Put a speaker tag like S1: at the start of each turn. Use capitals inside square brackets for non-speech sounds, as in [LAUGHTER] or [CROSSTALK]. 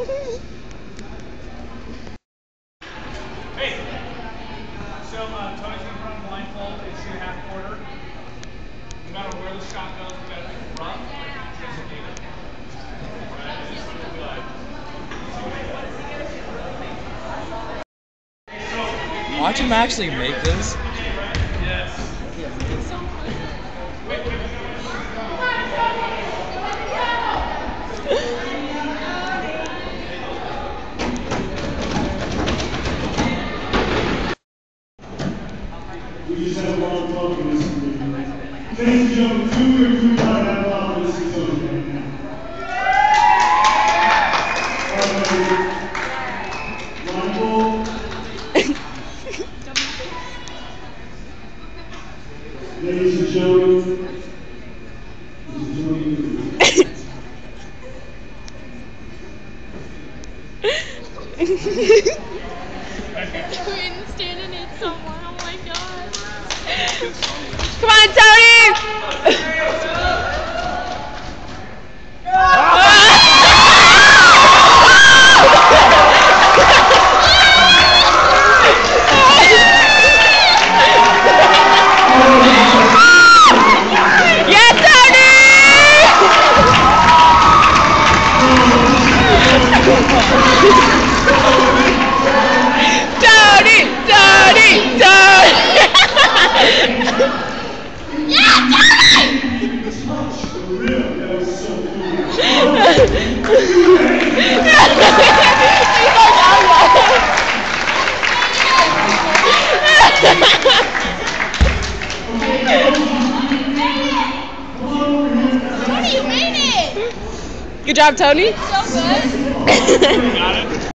S1: Hey! So, uh, Tony's gonna put on blindfold and shoot a half quarter. No matter where the shot goes, we gotta make it rough, like Jason David. Right, and this one will
S2: Watch him actually make this.
S1: Yes.
S3: We just have a lot of fun with this. Ladies and gentlemen, two or three times have a lot of this is over right [LAUGHS] now. Blindfold. Ladies [LAUGHS] and gentlemen. this
S4: Come on, Tony! Yeah, Tony! [LAUGHS]
S3: For real, that was so cool.
S5: Tony, you made it!
S4: Good job, Tony.
S5: So good. [LAUGHS]
S1: Got it?